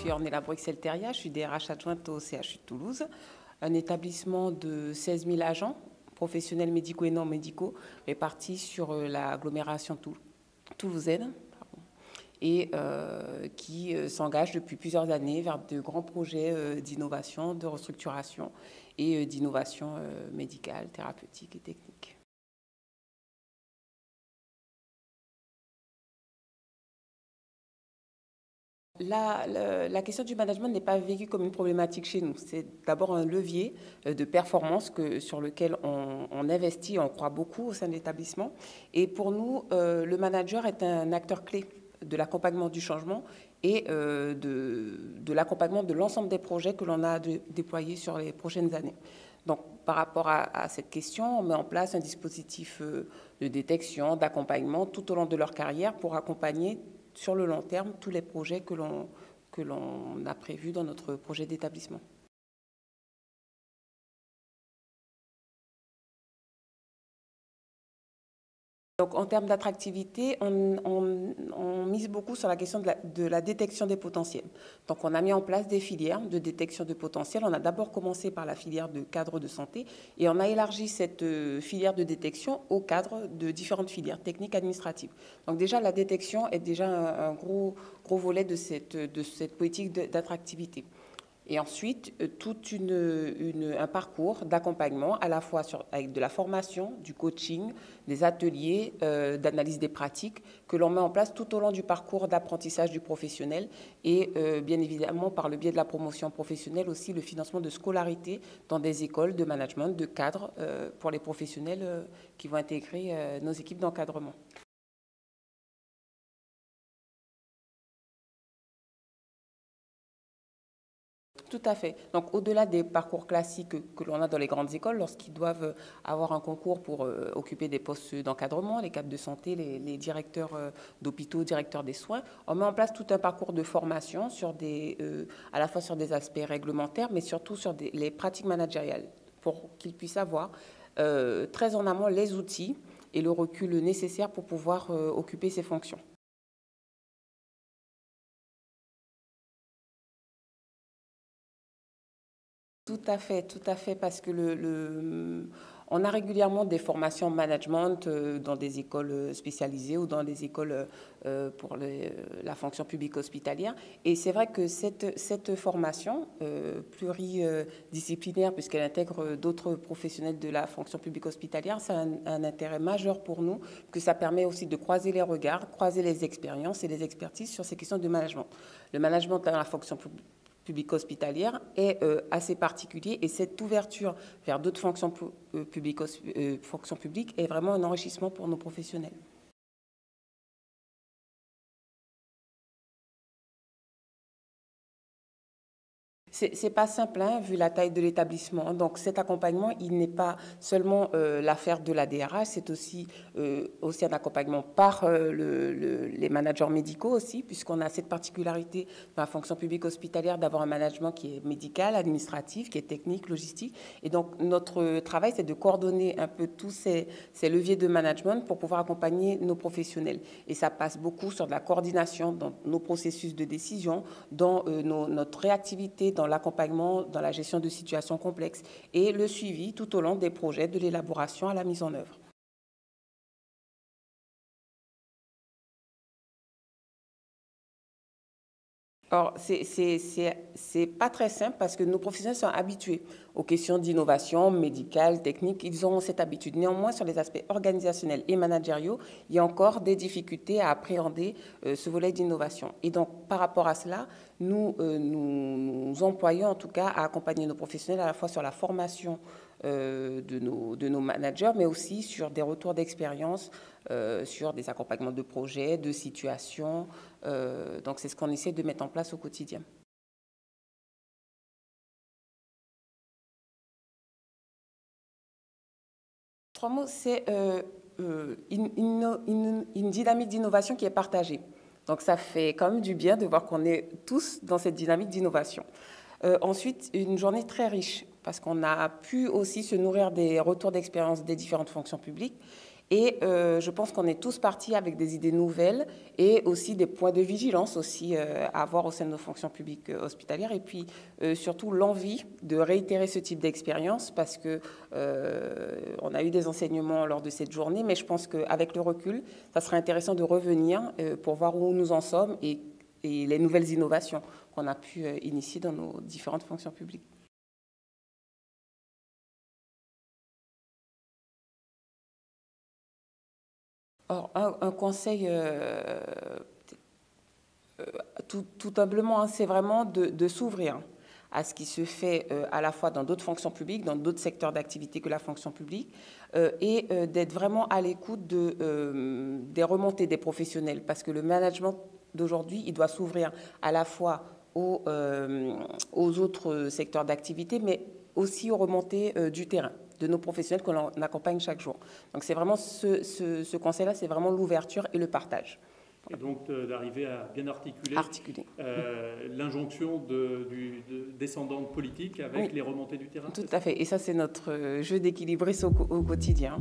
suis Ornella Bruxelles-Terria, je suis DRH adjointe au CHU de Toulouse, un établissement de 16 000 agents, professionnels médicaux et non médicaux, répartis sur euh, l'agglomération toulousaine et euh, qui euh, s'engage depuis plusieurs années vers de grands projets d'innovation, de restructuration et d'innovation médicale, thérapeutique et technique. La, question du management n'est pas vécue comme une problématique chez nous. C'est d'abord un levier euh, de performance que, sur lequel on, investit, on croit beaucoup au sein de l'établissement. Et pour nous, euh, le manager est un acteur clé de l'accompagnement du changement et euh, de, l'accompagnement de l'ensemble des projets que l'on a déployés sur les prochaines années. Donc, par rapport à, à, cette question, on met en place un dispositif de détection, d'accompagnement tout au long de leur carrière pour accompagner sur le long terme tous les projets que l'on a prévus dans notre projet d'établissement. Donc, en termes d'attractivité, on, beaucoup sur la question de la, détection des potentiels. Donc, on a mis en place des filières de détection de potentiels. On a d'abord commencé par la filière de cadre de santé et on a élargi cette euh, filière de détection au cadre de différentes filières techniques administratives. Donc, déjà, la détection est déjà un, gros, gros volet de cette, de cette politique d'attractivité. Et ensuite, euh, tout un parcours d'accompagnement, à la fois avec de la formation, du coaching, des ateliers, euh, d'analyse des pratiques, que l'on met en place tout au long du parcours d'apprentissage du professionnel et euh, bien évidemment par le biais de la promotion professionnelle aussi le financement de scolarité dans des écoles de management, de cadre pour les professionnels qui vont intégrer nos équipes d'encadrement. Tout à fait. Donc, au-delà des parcours classiques que, l'on a dans les grandes écoles, lorsqu'ils doivent avoir un concours pour euh, occuper des postes d'encadrement, les cadres de santé, les, directeurs euh, d'hôpitaux, directeurs des soins, on met en place tout un parcours de formation euh, à la fois sur des aspects réglementaires, mais surtout sur les pratiques managériales, pour qu'ils puissent avoir très en amont les outils et le recul nécessaire pour pouvoir occuper ces fonctions. Tout à fait, tout à fait, parce que le, on a régulièrement des formations management euh, dans des écoles spécialisées ou dans des écoles euh, pour la fonction publique hospitalière. Et c'est vrai que cette, cette formation euh, pluridisciplinaire, puisqu'elle intègre d'autres professionnels de la fonction publique hospitalière, c'est un, un, intérêt majeur pour nous, que ça permet aussi de croiser les regards, croiser les expériences et les expertises sur ces questions de management. Le management dans la fonction publique publique hospitalière est euh, assez particulier et cette ouverture vers d'autres euh, euh, fonctions publiques est vraiment un enrichissement pour nos professionnels. C'est pas simple, hein, vu la taille de l'établissement. Donc cet accompagnement, il n'est pas seulement euh, l'affaire de la DRH, c'est aussi, euh, aussi un accompagnement par euh, le, les managers médicaux aussi, puisqu'on a cette particularité dans la fonction publique hospitalière d'avoir un management qui est médical, administratif, qui est technique, logistique. Et donc notre travail, c'est de coordonner un peu tous ces, leviers de management pour pouvoir accompagner nos professionnels. Et ça passe beaucoup sur de la coordination dans nos processus de décision, dans notre réactivité, dans l'accompagnement dans la gestion de situations complexes et le suivi tout au long des projets de l'élaboration à la mise en œuvre. Or, c'est pas très simple parce que nos professionnels sont habitués aux questions d'innovation médicale, technique. Ils ont cette habitude. Néanmoins, sur les aspects organisationnels et managériaux, il y a encore des difficultés à appréhender euh, ce volet d'innovation. Et donc, par rapport à cela, nous, euh, nous, nous employons en tout cas à accompagner nos professionnels à la fois sur la formation de, nos, de nos managers, mais aussi sur des retours d'expérience, euh, sur des accompagnements de projets, de situations. Euh, donc c'est ce qu'on essaie de mettre en place au quotidien. Trois mots, c'est une, une, dynamique d'innovation qui est partagée. Donc ça fait quand même du bien de voir qu'on est tous dans cette dynamique d'innovation. Euh, ensuite, une journée très riche, parce qu'on a pu aussi se nourrir des retours d'expérience des différentes fonctions publiques Et euh, je pense qu'on est tous partis avec des idées nouvelles et aussi des points de vigilance aussi euh, à avoir au sein de nos fonctions publiques euh, hospitalières. Et puis surtout l'envie de réitérer ce type d'expérience parce que on a eu des enseignements lors de cette journée, mais je pense qu'avec le recul, ça serait intéressant de revenir pour voir où nous en sommes et, et les nouvelles innovations qu'on a pu initier dans nos différentes fonctions publiques. Un, conseil, euh, euh, tout, tout, humblement, hein, c'est vraiment de, s'ouvrir à ce qui se fait euh, à la fois dans d'autres fonctions publiques, dans d'autres secteurs d'activité que la fonction publique, et d'être vraiment à l'écoute de, des remontées des professionnels, parce que le management d'aujourd'hui, il doit s'ouvrir à la fois aux autres secteurs d'activité, mais aussi aux remontées du terrain de nos professionnels qu'on accompagne chaque jour. Donc c'est vraiment ce, ce, conseil-là, c'est vraiment l'ouverture et le partage. Et donc d'arriver à bien articuler, euh, l'injonction de, du descendante politique avec les remontées du terrain Tout à fait. Et ça, c'est notre jeu d'équilibrer au, au quotidien.